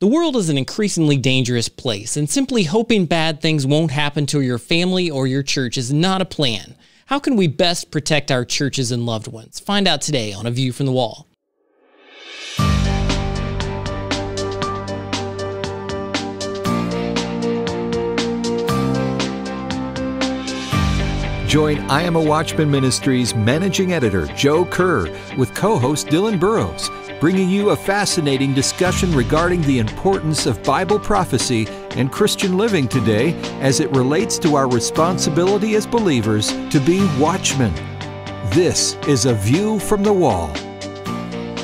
The world is an increasingly dangerous place, and simply hoping bad things won't happen to your family or your church is not a plan. How can we best protect our churches and loved ones? Find out today on A View from the Wall. Join I Am a Watchman Ministries managing editor Joe Kerr with co host Dylan Burrows bringing you a fascinating discussion regarding the importance of Bible prophecy and Christian living today as it relates to our responsibility as believers to be watchmen. This is A View from the Wall.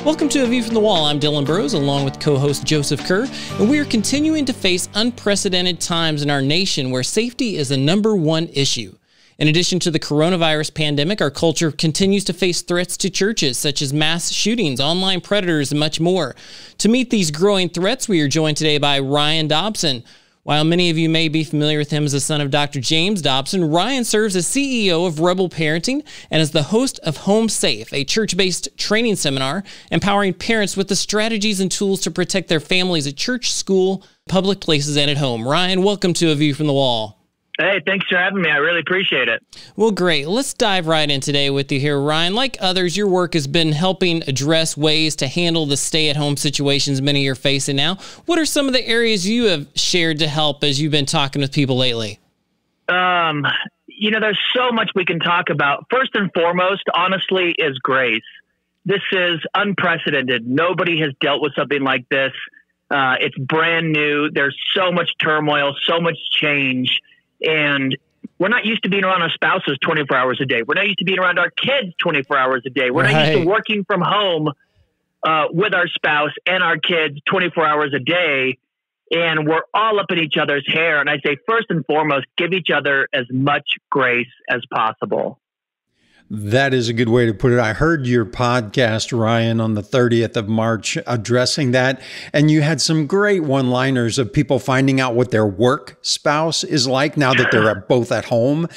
Welcome to A View from the Wall. I'm Dylan Burrows along with co host Joseph Kerr, and we are continuing to face unprecedented times in our nation where safety is a number one issue. In addition to the coronavirus pandemic, our culture continues to face threats to churches, such as mass shootings, online predators, and much more. To meet these growing threats, we are joined today by Ryan Dobson. While many of you may be familiar with him as the son of Dr. James Dobson, Ryan serves as CEO of Rebel Parenting and is the host of Home Safe, a church based training seminar empowering parents with the strategies and tools to protect their families at church, school, public places, and at home. Ryan, welcome to A View from the Wall. Hey, thanks for having me. I really appreciate it. Well, great. Let's dive right in today with you here, Ryan. Like others, your work has been helping address ways to handle the stay at home situations many are facing now. What are some of the areas you have shared to help as you've been talking with people lately? Um, you know, there's so much we can talk about. First and foremost, honestly, is grace. This is unprecedented. Nobody has dealt with something like this. Uh, it's brand new. There's so much turmoil, so much change and we're not used to being around our spouses 24 hours a day. We're not used to being around our kids 24 hours a day. We're right. not used to working from home uh, with our spouse and our kids 24 hours a day. And we're all up in each other's hair. And I say, first and foremost, give each other as much grace as possible. That is a good way to put it. I heard your podcast, Ryan, on the 30th of March addressing that. And you had some great one liners of people finding out what their work spouse is like now that they're both at home.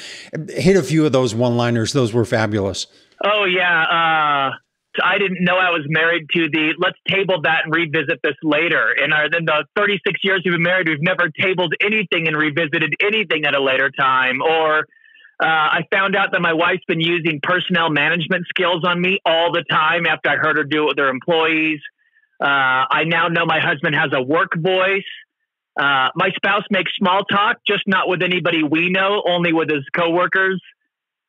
Hit a few of those one liners. Those were fabulous. Oh, yeah. Uh, I didn't know I was married to the let's table that and revisit this later. In our in the 36 years we've been married, we've never tabled anything and revisited anything at a later time. Or uh, I found out that my wife's been using personnel management skills on me all the time after I heard her do it with her employees. Uh, I now know my husband has a work voice. Uh, my spouse makes small talk, just not with anybody we know, only with his coworkers.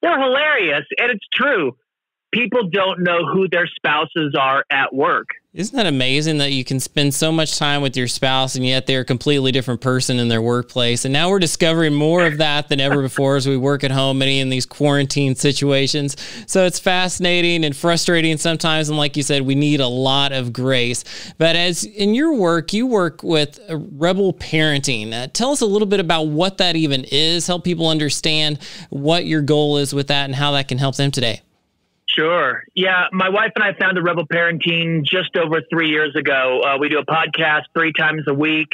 They're hilarious, and it's true. People don't know who their spouses are at work. Isn't that amazing that you can spend so much time with your spouse and yet they're a completely different person in their workplace? And now we're discovering more of that than ever before as we work at home, many in these quarantine situations. So it's fascinating and frustrating sometimes. And like you said, we need a lot of grace. But as in your work, you work with Rebel Parenting. Uh, tell us a little bit about what that even is, help people understand what your goal is with that and how that can help them today. Sure. Yeah. My wife and I founded Rebel Parenting just over three years ago. Uh, we do a podcast three times a week,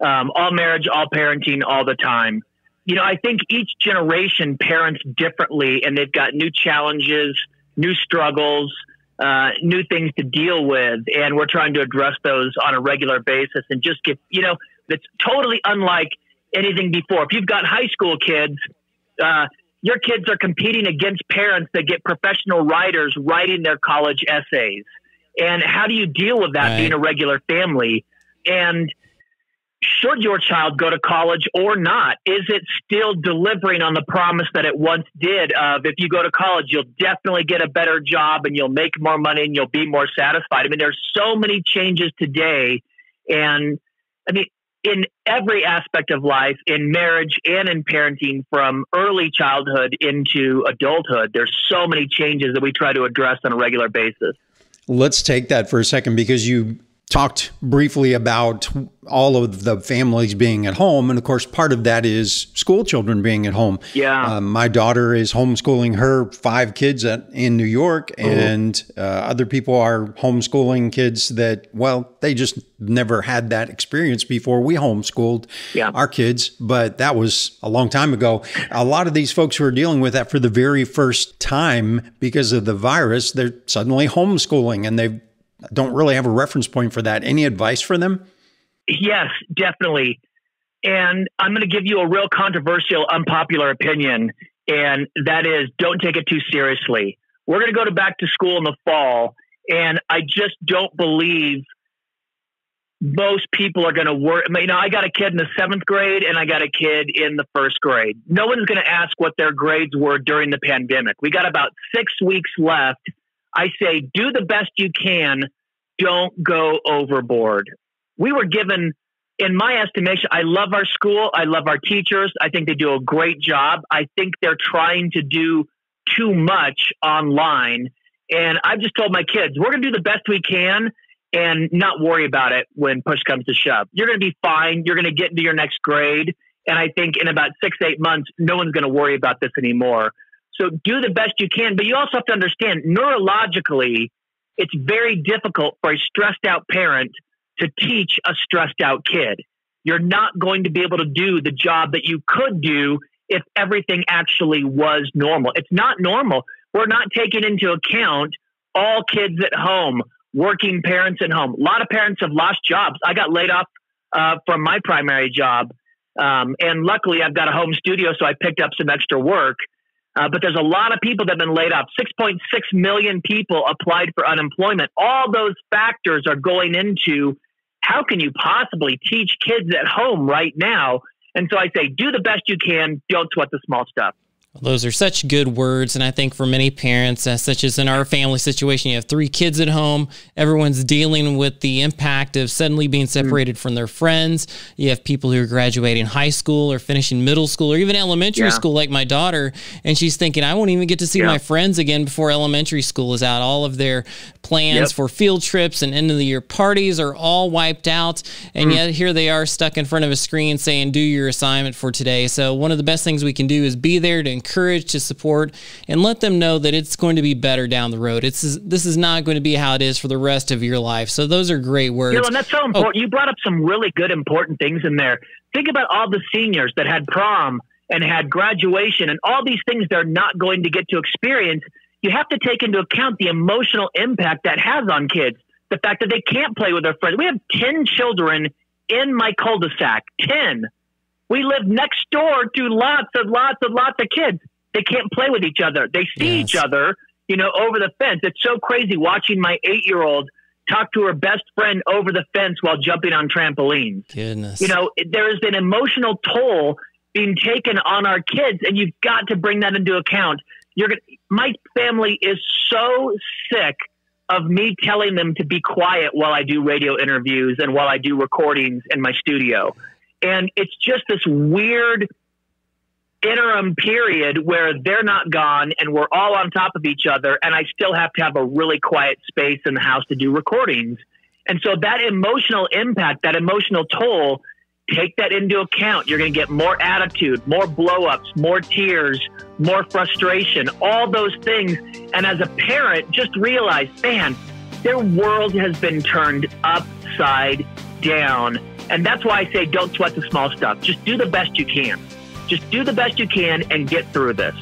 um, all marriage, all parenting, all the time. You know, I think each generation parents differently and they've got new challenges, new struggles, uh, new things to deal with. And we're trying to address those on a regular basis and just get, you know, it's totally unlike anything before. If you've got high school kids, uh, your kids are competing against parents that get professional writers writing their college essays. And how do you deal with that right. being a regular family? And should your child go to college or not? Is it still delivering on the promise that it once did of if you go to college, you'll definitely get a better job and you'll make more money and you'll be more satisfied? I mean, there's so many changes today. And I mean, in every aspect of life, in marriage and in parenting, from early childhood into adulthood. There's so many changes that we try to address on a regular basis. Let's take that for a second because you talked briefly about all of the families being at home. And of course, part of that is school children being at home. Yeah. Uh, my daughter is homeschooling her five kids at, in New York, oh. and uh, other people are homeschooling kids that, well, they just never had that experience before we homeschooled yeah. our kids. But that was a long time ago. A lot of these folks who are dealing with that for the very first time because of the virus, they're suddenly homeschooling and they've don't really have a reference point for that. Any advice for them? Yes, definitely. And I'm going to give you a real controversial, unpopular opinion, and that is don't take it too seriously. We're going to go to back to school in the fall, and I just don't believe most people are going to work. You know, I got a kid in the seventh grade and I got a kid in the first grade. No one's going to ask what their grades were during the pandemic. We got about six weeks left. I say, do the best you can. Don't go overboard. We were given, in my estimation, I love our school. I love our teachers. I think they do a great job. I think they're trying to do too much online. And I've just told my kids, we're going to do the best we can and not worry about it when push comes to shove. You're going to be fine. You're going to get into your next grade. And I think in about six, eight months, no one's going to worry about this anymore. So do the best you can. But you also have to understand neurologically, it's very difficult for a stressed out parent to teach a stressed out kid. You're not going to be able to do the job that you could do if everything actually was normal. It's not normal. We're not taking into account all kids at home, working parents at home. A lot of parents have lost jobs. I got laid off uh, from my primary job. Um, and luckily, I've got a home studio, so I picked up some extra work. Uh, but there's a lot of people that have been laid off. 6.6 million people applied for unemployment. All those factors are going into how can you possibly teach kids at home right now? And so I say, do the best you can. Don't sweat the small stuff. Those are such good words. And I think for many parents, uh, such as in our family situation, you have three kids at home, everyone's dealing with the impact of suddenly being separated mm. from their friends. You have people who are graduating high school or finishing middle school or even elementary yeah. school, like my daughter. And she's thinking, I won't even get to see yeah. my friends again before elementary school is out. All of their plans yep. for field trips and end of the year parties are all wiped out. And mm. yet here they are stuck in front of a screen saying, do your assignment for today. So one of the best things we can do is be there to encourage, to support, and let them know that it's going to be better down the road. It's this is not going to be how it is for the rest of your life. So those are great words. You know, and that's so oh. important. Oh. You brought up some really good, important things in there. Think about all the seniors that had prom and had graduation and all these things they're not going to get to experience. You have to take into account the emotional impact that has on kids. The fact that they can't play with their friends. We have 10 children in my cul-de-sac. 10 we live next door to lots and lots and lots of kids. They can't play with each other. They see yes. each other, you know, over the fence. It's so crazy watching my eight year old talk to her best friend over the fence while jumping on trampolines. Goodness. You know, there is an emotional toll being taken on our kids, and you've got to bring that into account. You're gonna, my family is so sick of me telling them to be quiet while I do radio interviews and while I do recordings in my studio. And it's just this weird interim period where they're not gone and we're all on top of each other. And I still have to have a really quiet space in the house to do recordings. And so that emotional impact, that emotional toll, take that into account. You're going to get more attitude, more blowups, more tears, more frustration, all those things. And as a parent, just realize, man, their world has been turned upside down and that's why I say don't sweat the small stuff. Just do the best you can. Just do the best you can and get through this.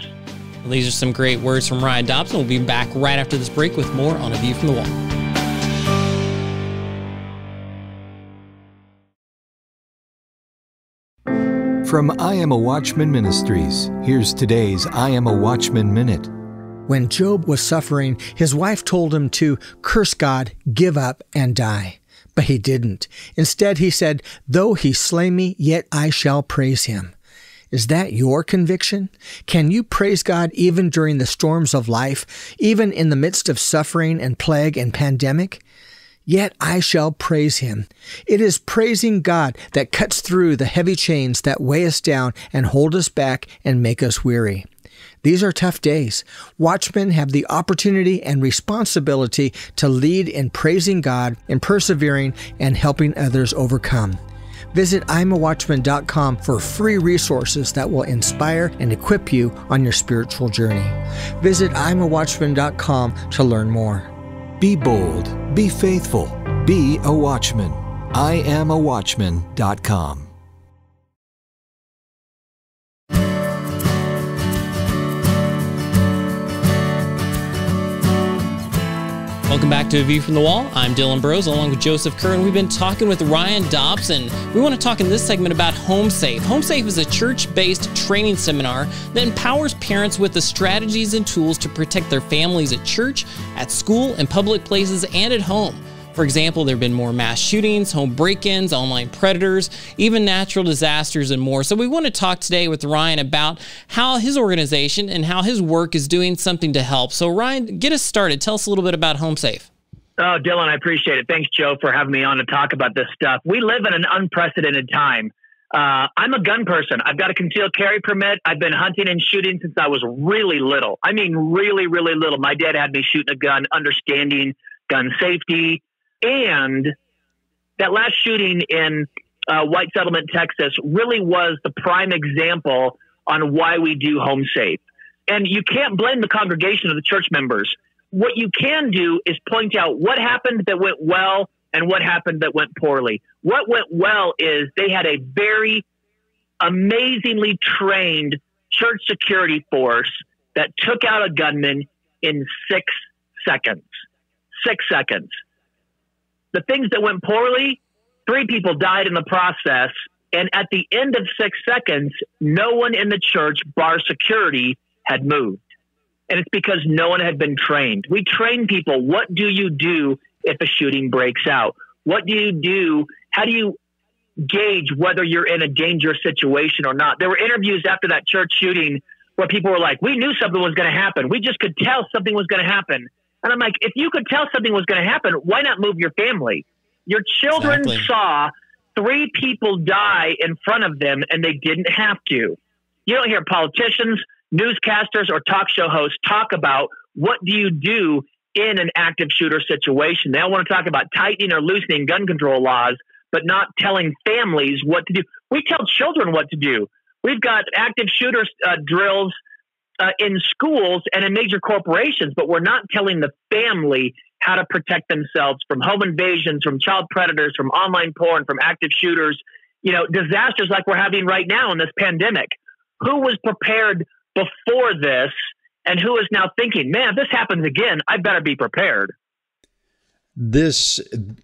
Well, these are some great words from Ryan Dobson. We'll be back right after this break with more on A View from the Wall. From I Am a Watchman Ministries, here's today's I Am a Watchman Minute. When Job was suffering, his wife told him to curse God, give up, and die. But he didn't. Instead, he said, Though he slay me, yet I shall praise him. Is that your conviction? Can you praise God even during the storms of life, even in the midst of suffering and plague and pandemic? Yet I shall praise him. It is praising God that cuts through the heavy chains that weigh us down and hold us back and make us weary. These are tough days. Watchmen have the opportunity and responsibility to lead in praising God and persevering and helping others overcome. Visit imawatchman.com for free resources that will inspire and equip you on your spiritual journey. Visit imawatchman.com to learn more. Be bold, be faithful, be a watchman. IamAwatchman.com. Welcome back to A View from the Wall. I'm Dylan Burrows along with Joseph Kerr, we've been talking with Ryan Dobson. We want to talk in this segment about HomeSafe. HomeSafe is a church based training seminar that empowers parents with the strategies and tools to protect their families at church, at school, in public places, and at home. For example, there have been more mass shootings, home break ins, online predators, even natural disasters, and more. So, we want to talk today with Ryan about how his organization and how his work is doing something to help. So, Ryan, get us started. Tell us a little bit about HomeSafe. Oh, Dylan, I appreciate it. Thanks, Joe, for having me on to talk about this stuff. We live in an unprecedented time. Uh, I'm a gun person. I've got a concealed carry permit. I've been hunting and shooting since I was really little. I mean, really, really little. My dad had me shooting a gun, understanding gun safety, and that last shooting in uh, White Settlement, Texas, really was the prime example on why we do home safe. And you can't blame the congregation of the church members. What you can do is point out what happened that went well and what happened that went poorly. What went well is they had a very amazingly trained church security force that took out a gunman in six seconds. Six seconds. The things that went poorly, three people died in the process. And at the end of six seconds, no one in the church, bar security, had moved. And it's because no one had been trained. We train people. What do you do if a shooting breaks out? What do you do? How do you gauge whether you're in a dangerous situation or not? There were interviews after that church shooting where people were like, we knew something was going to happen. We just could tell something was going to happen. And I'm like, if you could tell something was going to happen, why not move your family? Your children exactly. saw three people die in front of them and they didn't have to. You don't hear politicians, newscasters, or talk show hosts talk about what do you do in an active shooter situation. They all want to talk about tightening or loosening gun control laws, but not telling families what to do. We tell children what to do. We've got active shooter uh, drills uh, in schools and in major corporations, but we're not telling the family how to protect themselves from home invasions, from child predators, from online porn, from active shooters, you know, disasters like we're having right now in this pandemic. Who was prepared before this and who is now thinking, man, if this happens again, I better be prepared? This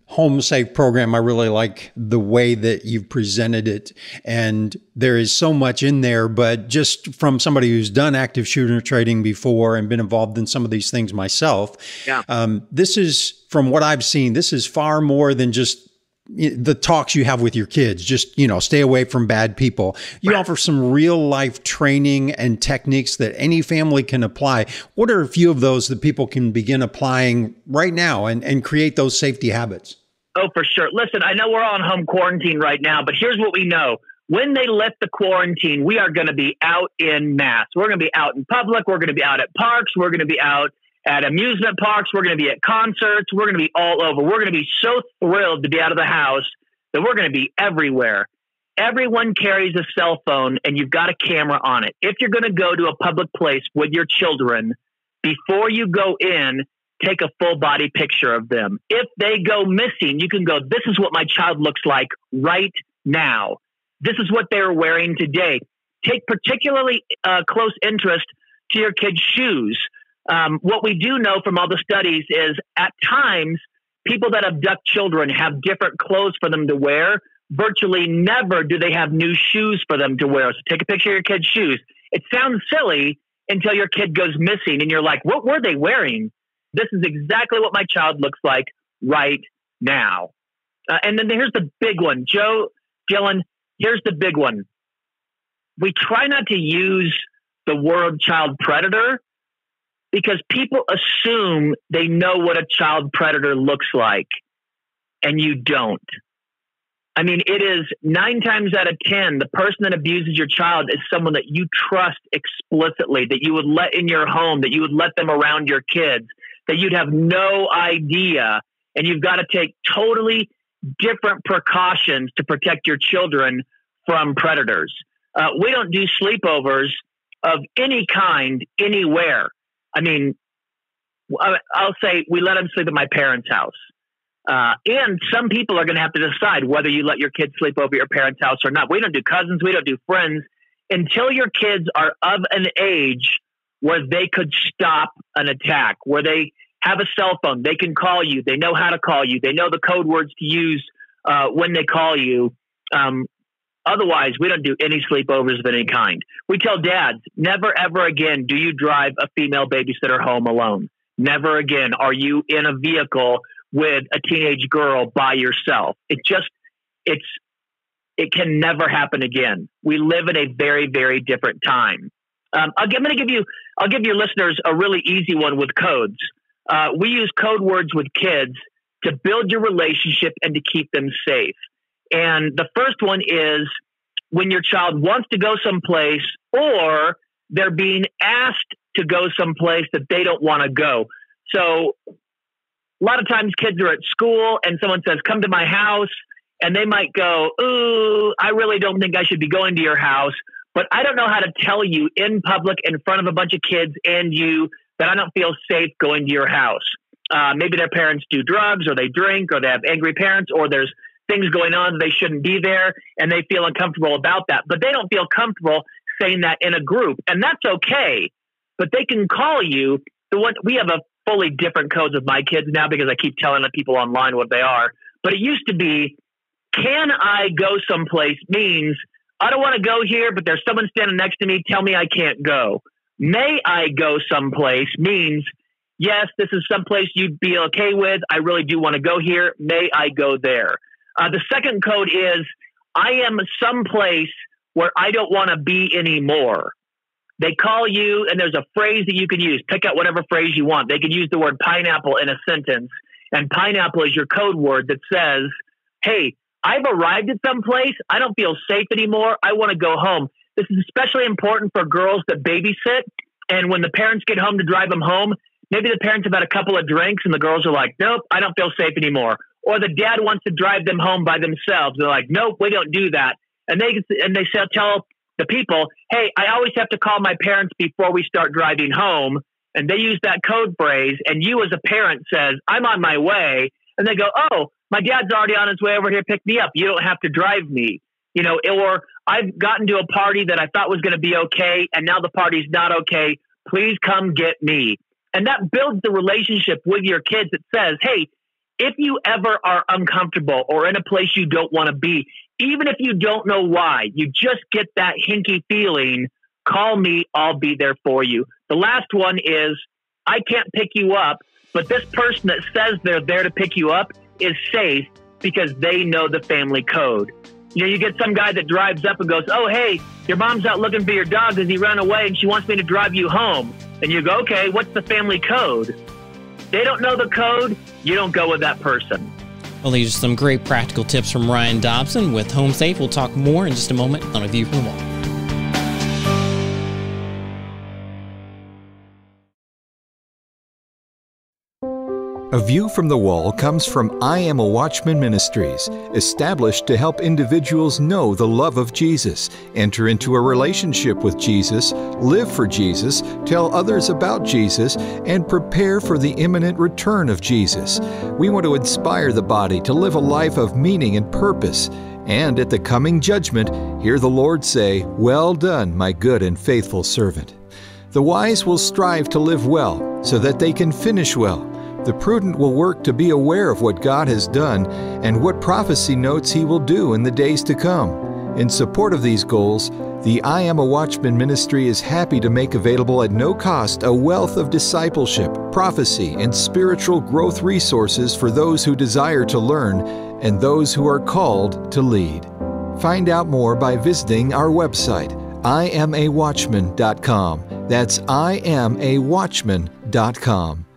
home safe program i really like the way that you've presented it and there is so much in there but just from somebody who's done active shooter trading before and been involved in some of these things myself yeah. Um, this is from what i've seen this is far more than just the talks you have with your kids just you know stay away from bad people. You offer some real life training and techniques that any family can apply. What are a few of those that people can begin applying right now and, and create those safety habits? Oh for sure. Listen i know we're all on home quarantine right now but here's what we know. When they lift the quarantine we are going to be out in mass. We're going to be out in public. We're going to be out at parks. We're going to be out at amusement parks. We're going to be at concerts. We're going to be all over. We're going to be so thrilled to be out of the house that we're going to be everywhere. Everyone carries a cell phone and you've got a camera on it. If you're going to go to a public place with your children, before you go in, take a full body picture of them. If they go missing, you can go, This is what my child looks like right now. This is what they're wearing today. Take particularly uh, close interest to your kids' shoes. Um, what we do know from all the studies is at times, people that abduct children have different clothes for them to wear. Virtually never do they have new shoes for them to wear. So take a picture of your kid's shoes. It sounds silly until your kid goes missing and you're like, what were they wearing? This is exactly what my child looks like right now. Uh, and then here's the big one. Joe, Dylan, here's the big one. We try not to use the word child predator because people assume they know what a child predator looks like, and you don't. I mean, it is nine times out of 10, the person that abuses your child is someone that you trust explicitly, that you would let in your home, that you would let them around your kids, that you'd have no idea. And you've got to take totally different precautions to protect your children from predators. Uh, we don't do sleepovers of any kind anywhere. I mean, I'll say we let them sleep at my parents' house. Uh, and some people are going to have to decide whether you let your kids sleep over your parents' house or not. We don't do cousins, we don't do friends until your kids are of an age where they could stop an attack, where they have a cell phone. They can call you. They know how to call you. They know the code words to use uh, when they call you. Um, otherwise, we don't do any sleepovers of any kind. We tell dads, never ever again do you drive a female babysitter home alone. Never again are you in a vehicle with a teenage girl by yourself. It just, it's, it can never happen again. We live in a very, very different time. Um, I'm going to give you, I'll give your listeners a really easy one with codes. Uh, we use code words with kids to build your relationship and to keep them safe. And the first one is when your child wants to go someplace or they're being asked to go someplace that they don't want to go. So a lot of times kids are at school and someone says, come to my house. And they might go, Ooh, I really don't think I should be going to your house. But I don't know how to tell you in public in front of a bunch of kids and you that I don't feel safe going to your house. Uh, maybe their parents do drugs or they drink or they have angry parents or there's things going on they shouldn't be there and they feel uncomfortable about that. But they don't feel comfortable saying that in a group. And that's okay. But they can call you. The one we have a fully different codes with my kids now because I keep telling the people online what they are. But it used to be, can I go someplace means I don't want to go here, but there's someone standing next to me. Tell me I can't go. May I go someplace means yes, this is someplace you'd be okay with. I really do want to go here. May I go there? Uh, the second code is I am someplace where I don't want to be anymore. They call you, and there's a phrase that you can use. Pick out whatever phrase you want. They can use the word pineapple in a sentence, and pineapple is your code word that says, Hey, I've arrived at some place. I don't feel safe anymore. I want to go home. This is especially important for girls that babysit. And when the parents get home to drive them home, maybe the parents have had a couple of drinks and the girls are like, nope, I don't feel safe anymore. Or the dad wants to drive them home by themselves. They're like, nope, we don't do that. And they and they tell the people, hey, I always have to call my parents before we start driving home. And they use that code phrase. And you as a parent says, I'm on my way. And they go, oh, my dad's already on his way over here pick me up. You don't have to drive me. You know, or I've gotten to a party that I thought was going to be okay, and now the party's not okay. Please come get me. And that builds the relationship with your kids that says, hey, if you ever are uncomfortable or in a place you don't want to be, even if you don't know why, you just get that hinky feeling, call me, I'll be there for you. The last one is I can't pick you up, but this person that says they're there to pick you up is safe because they know the family code. You know, you get some guy that drives up and goes, Oh, hey, your mom's out looking for your dog because he ran away and she wants me to drive you home. And you go, Okay, what's the family code? They don't know the code, you don't go with that person. Well, these are some great practical tips from Ryan Dobson with HomeSafe. We'll talk more in just a moment on A View from Wall. A View from the Wall comes from I Am a Watchman Ministries, established to help individuals know the love of Jesus, enter into a relationship with Jesus, live for Jesus, tell others about Jesus, and prepare for the imminent return of Jesus. We want to inspire the body to live a life of meaning and purpose. And at the coming judgment, hear the Lord say, Well done, my good and faithful servant. The wise will strive to live well, so that they can finish well. The prudent will work to be aware of what God has done and what prophecy notes He will do in the days to come. In support of these goals, the I Am a Watchman ministry is happy to make available at no cost a wealth of discipleship, prophecy, and spiritual growth resources for those who desire to learn and those who are called to lead. Find out more by visiting our website, iamawatchman.com. That's iamawatchman.com.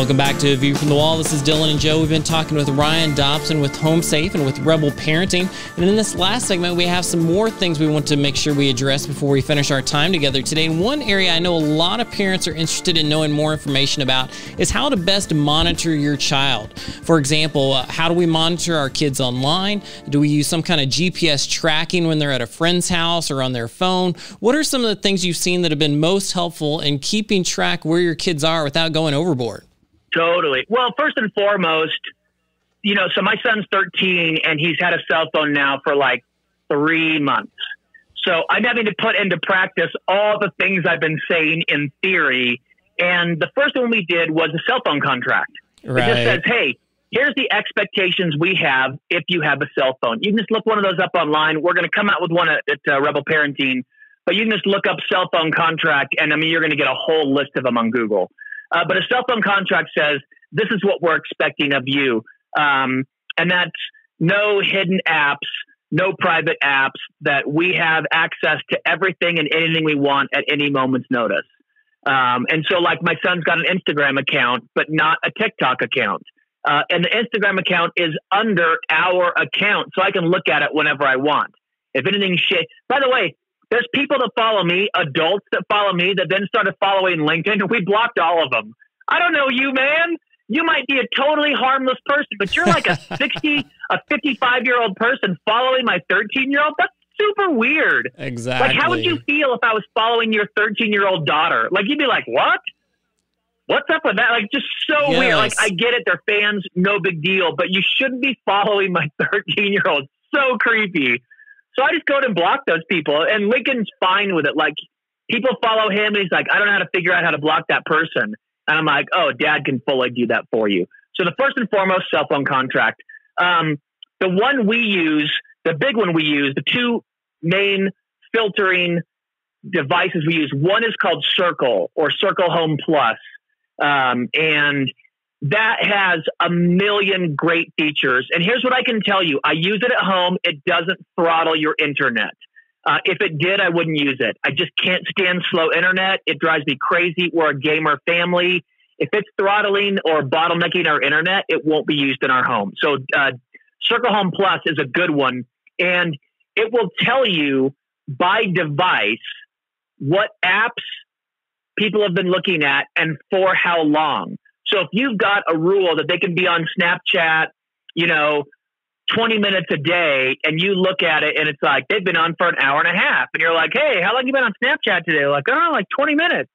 Welcome back to View from the Wall. This is Dylan and Joe. We've been talking with Ryan Dobson with Home Safe and with Rebel Parenting. And in this last segment, we have some more things we want to make sure we address before we finish our time together today. And one area I know a lot of parents are interested in knowing more information about is how to best monitor your child. For example, uh, how do we monitor our kids online? Do we use some kind of GPS tracking when they're at a friend's house or on their phone? What are some of the things you've seen that have been most helpful in keeping track where your kids are without going overboard? Totally. Well, first and foremost, you know, so my son's 13 and he's had a cell phone now for like three months. So I'm having to put into practice all the things I've been saying in theory. And the first one we did was a cell phone contract. Right. It just says, hey, here's the expectations we have if you have a cell phone. You can just look one of those up online. We're going to come out with one at, at uh, Rebel Parenting, but you can just look up cell phone contract, and I mean, you're going to get a whole list of them on Google. Uh, but a cell phone contract says, this is what we're expecting of you. Um, and that's no hidden apps, no private apps, that we have access to everything and anything we want at any moment's notice. Um, and so, like, my son's got an Instagram account, but not a TikTok account. Uh, and the Instagram account is under our account, so I can look at it whenever I want. If anything shit, by the way, there's people that follow me, adults that follow me, that then started following Lincoln, and we blocked all of them. I don't know you, man you might be a totally harmless person, but you're like a 60, a 55 year old person following my 13 year old. That's super weird. Exactly. Like, how would you feel if I was following your 13 year old daughter? Like, you'd be like, what? What's up with that? Like, just so yes. weird. Like, I get it. They're fans. No big deal. But you shouldn't be following my 13 year old. So creepy. So I just go and block those people. And Lincoln's fine with it. Like, people follow him and he's like, I don't know how to figure out how to block that person. And I'm like, oh, dad can fully do that for you. So the first and foremost, cell phone contract. Um, the one we use, the big one we use, the two main filtering devices we use. One is called Circle or Circle Home Plus, um, and that has a million great features. And here's what I can tell you: I use it at home. It doesn't throttle your internet. Uh, if it did, I wouldn't use it. I just can't stand slow internet. It drives me crazy. We're a gamer family. If it's throttling or bottlenecking our internet, it won't be used in our home. So, uh, Circle Home Plus is a good one, and it will tell you by device what apps people have been looking at and for how long. So, if you've got a rule that they can be on Snapchat, you know, 20 minutes a day and you look at it and it's like they've been on for an hour and a half and you're like, hey, how long you been on Snapchat today? Like, oh, like 20 minutes.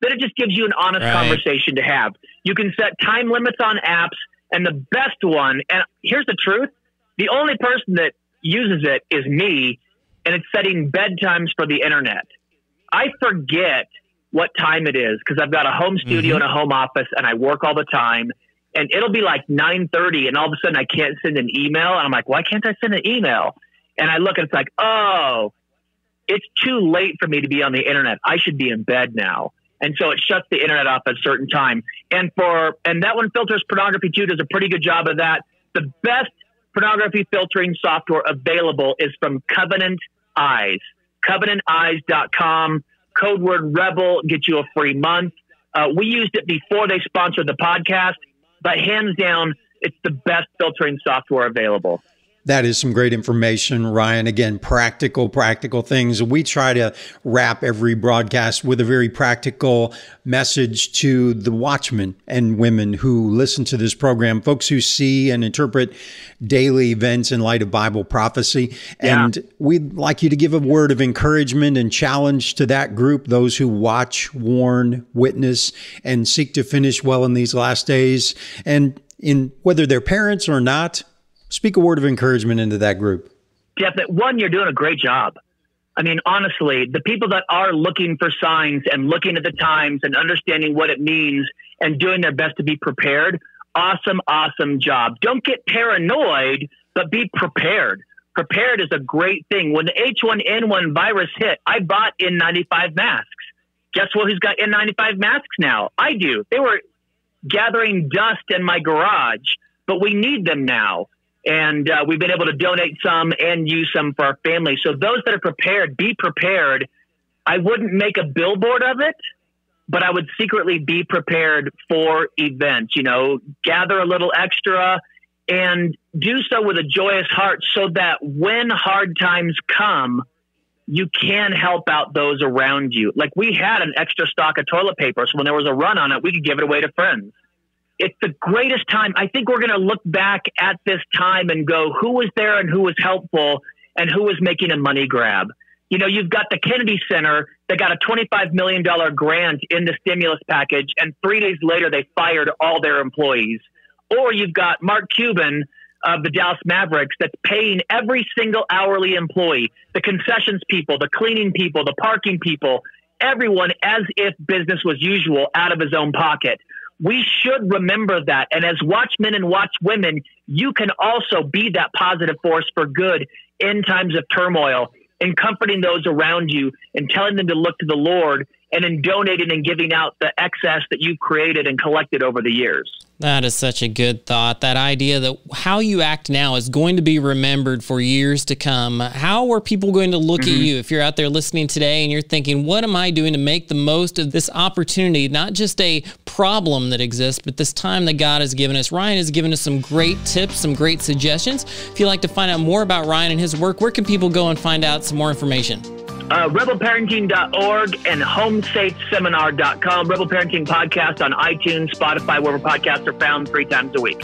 Then it just gives you an honest right. conversation to have. You can set time limits on apps and the best one, and here's the truth the only person that uses it is me, and it's setting bedtimes for the internet. I forget what time it is because I've got a home studio mm-hmm. and a home office and I work all the time and it'll be like 9.30 and all of a sudden i can't send an email and i'm like why can't i send an email? And i look and it's like oh it's too late for me to be on the internet. I should be in bed now. And so it shuts the internet off at a certain time. And for and that one filters pornography too does a pretty good job of that. The best pornography filtering software available is from covenant eyes. Covenanteyes.com code word rebel get you a free month uh, we used it before they sponsored the podcast but hands down, it's the best filtering software available. That is some great information, Ryan. Again, practical, practical things. We try to wrap every broadcast with a very practical message to the watchmen and women who listen to this program, folks who see and interpret daily events in light of Bible prophecy. Yeah. And we'd like you to give a word of encouragement and challenge to that group, those who watch, warn, witness, and seek to finish well in these last days. And in whether they're parents or not, Speak a word of encouragement into that group. Jeff, that one, you're doing a great job. I mean, honestly, the people that are looking for signs and looking at the times and understanding what it means and doing their best to be prepared, awesome, awesome job. Don't get paranoid, but be prepared. Prepared is a great thing. When the H1N1 virus hit, I bought N95 masks. Guess what? Who's got N95 masks now? I do. They were gathering dust in my garage, but we need them now and uh, we've been able to donate some and use some for our family. So those that are prepared, be prepared. I wouldn't make a billboard of it, but I would secretly be prepared for events. You know, gather a little extra and do so with a joyous heart, so that when hard times come, you can help out those around you. Like we had an extra stock of toilet paper, so when there was a run on it, we could give it away to friends it's the greatest time. I think we're going to look back at this time and go, who was there and who was helpful and who was making a money grab. You know, you've got the Kennedy Center that got a $25 million grant in the stimulus package, and three days later they fired all their employees. Or you've got Mark Cuban, of the Dallas Mavericks that's paying every single hourly employee, the concessions people, the cleaning people, the parking people, everyone as if business was usual out of his own pocket. We should remember that. And as watchmen and watchwomen, you can also be that positive force for good in times of turmoil and comforting those around you and telling them to look to the Lord and in donating and giving out the excess that you've created and collected over the years. That is such a good thought. That idea that how you act now is going to be remembered for years to come. How are people going to look mm-hmm. at you if you're out there listening today and you're thinking, what am I doing to make the most of this opportunity? Not just a problem that exists, but this time that God has given us. Ryan has given us some great tips, some great suggestions. If you'd like to find out more about Ryan and his work, where can people go and find out some more information? Uh, rebelparenting.org and homesafeseminar.com. Rebel Parenting Podcast on iTunes, Spotify, wherever podcasts are found three times a week.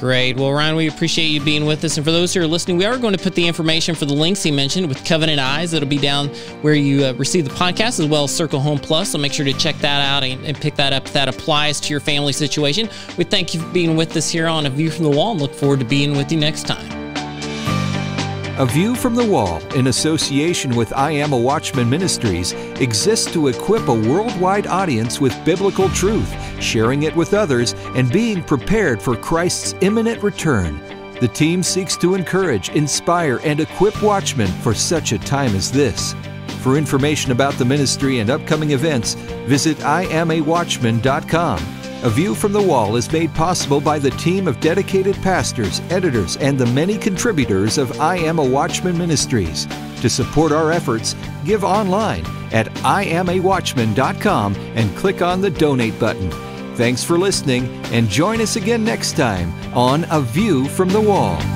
Great. Well, Ryan, we appreciate you being with us. And for those who are listening, we are going to put the information for the links he mentioned with Covenant Eyes. That'll be down where you uh, receive the podcast as well as Circle Home Plus. So make sure to check that out and, and, pick that up if that applies to your family situation. We thank you for being with us here on A View from the Wall and look forward to being with you next time. A View from the Wall, in association with I Am a Watchman Ministries, exists to equip a worldwide audience with biblical truth, sharing it with others, and being prepared for Christ's imminent return. The team seeks to encourage, inspire, and equip watchmen for such a time as this. For information about the ministry and upcoming events, visit iamawatchman.com. A View from the Wall is made possible by the team of dedicated pastors, editors, and the many contributors of I Am a Watchman Ministries. To support our efforts, give online at iamawatchman.com and click on the donate button. Thanks for listening and join us again next time on A View from the Wall.